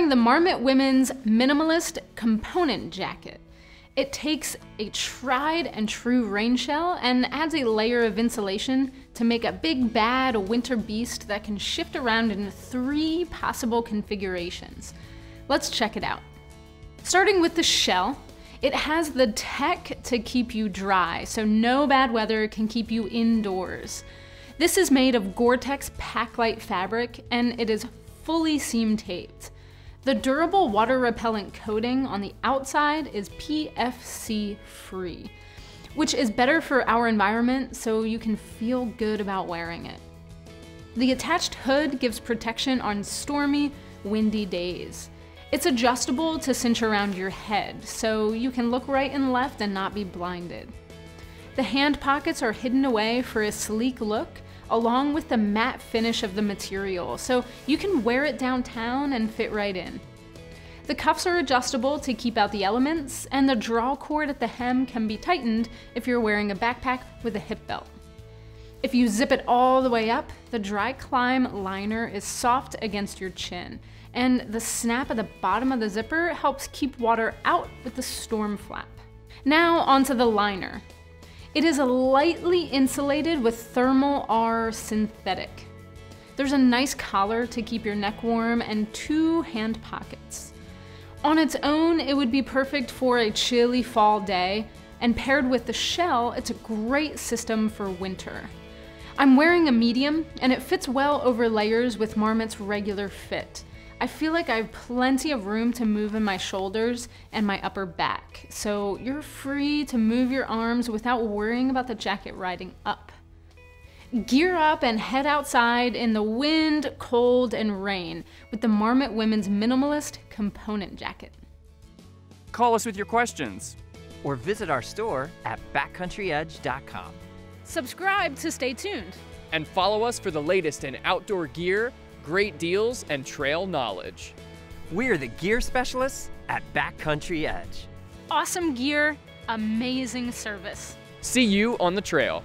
wearing the Marmot Women's Minimalist Component Jacket. It takes a tried and true rain shell and adds a layer of insulation to make a big bad winter beast that can shift around in three possible configurations. Let's check it out. Starting with the shell, it has the tech to keep you dry, so no bad weather can keep you indoors. This is made of Gore-Tex Paclite fabric and it is fully seam taped. The durable water repellent coating on the outside is PFC free, which is better for our environment so you can feel good about wearing it. The attached hood gives protection on stormy, windy days. It's adjustable to cinch around your head, so you can look right and left and not be blinded. The hand pockets are hidden away for a sleek look along with the matte finish of the material, so you can wear it downtown and fit right in. The cuffs are adjustable to keep out the elements, and the draw cord at the hem can be tightened if you're wearing a backpack with a hip belt. If you zip it all the way up, the DriClime liner is soft against your chin, and the snap at the bottom of the zipper helps keep water out with the storm flap. Now onto the liner. It is lightly insulated with thermal R synthetic. There's a nice collar to keep your neck warm and two hand pockets. On its own, it would be perfect for a chilly fall day, and paired with the shell, it's a great system for winter. I'm wearing a medium, and it fits well over layers with Marmot's regular fit. I feel like I have plenty of room to move in my shoulders and my upper back, so you're free to move your arms without worrying about the jacket riding up. Gear up and head outside in the wind, cold, and rain with the Marmot Women's Minimalist Component Jacket. Call us with your questions. Or visit our store at backcountryedge.com. Subscribe to stay tuned. And follow us for the latest in outdoor gear, great deals, and trail knowledge. We're the gear specialists at Backcountry Edge. Awesome gear, amazing service. See you on the trail.